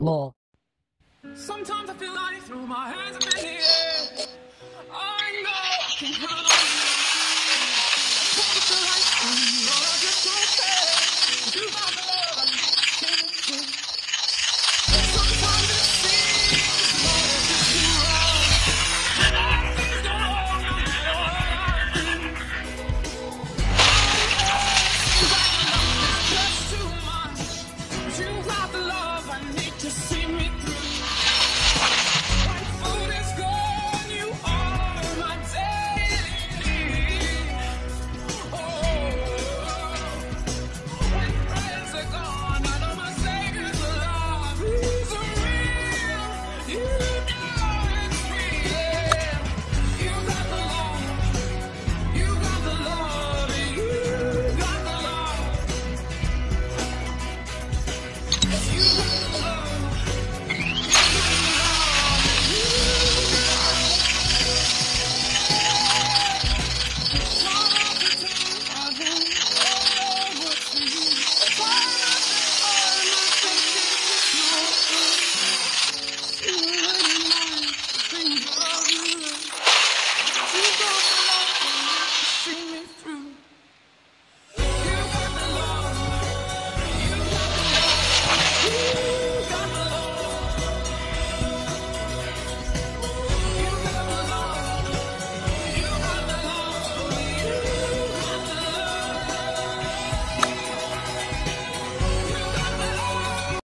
Lol. Sometimes I feel like throw my hands in the air.